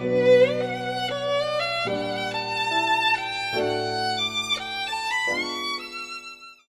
Música